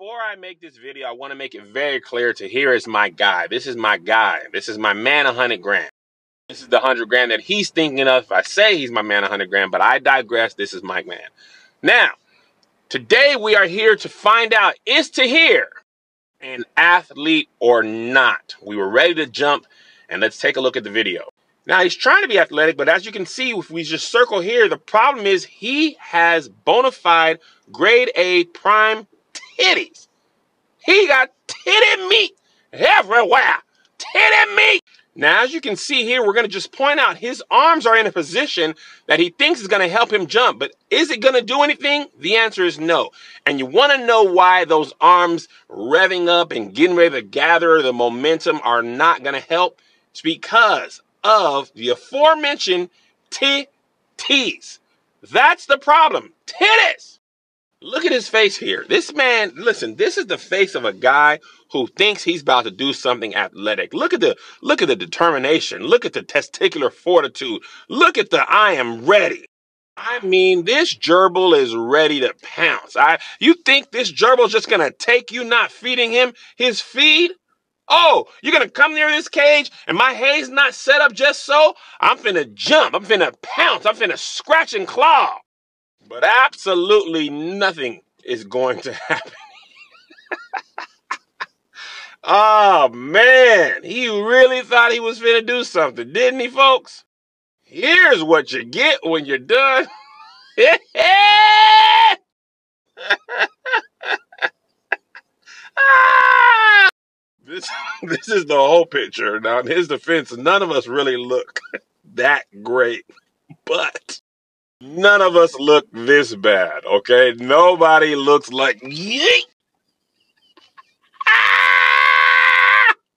before I make this video, I want to make it very clear to here is my guy. This is my guy. This is my man 100 grand. This is the 100 grand that he's thinking of. If I say he's my man 100 grand, but I digress. This is my Man. Now, today we are here to find out is to Tahir an athlete or not? We were ready to jump and let's take a look at the video. Now he's trying to be athletic, but as you can see, if we just circle here, the problem is he has bona fide grade A prime titties. He got titty meat everywhere. Titty meat. Now, as you can see here, we're going to just point out his arms are in a position that he thinks is going to help him jump. But is it going to do anything? The answer is no. And you want to know why those arms revving up and getting ready to gather the momentum are not going to help? It's because of the aforementioned titties. That's the problem. Titties. At his face here. This man, listen, this is the face of a guy who thinks he's about to do something athletic. Look at the look at the determination. Look at the testicular fortitude. Look at the I am ready. I mean, this gerbil is ready to pounce. I you think this gerbil's just gonna take you not feeding him his feed? Oh, you're gonna come near this cage and my hay's not set up just so? I'm finna jump. I'm finna pounce. I'm finna scratch and claw. But absolutely nothing is going to happen. oh man, he really thought he was finna do something, didn't he, folks? Here's what you get when you're done. this, this is the whole picture. Now, in his defense, none of us really look that great, but None of us look this bad, okay? Nobody looks like yeet.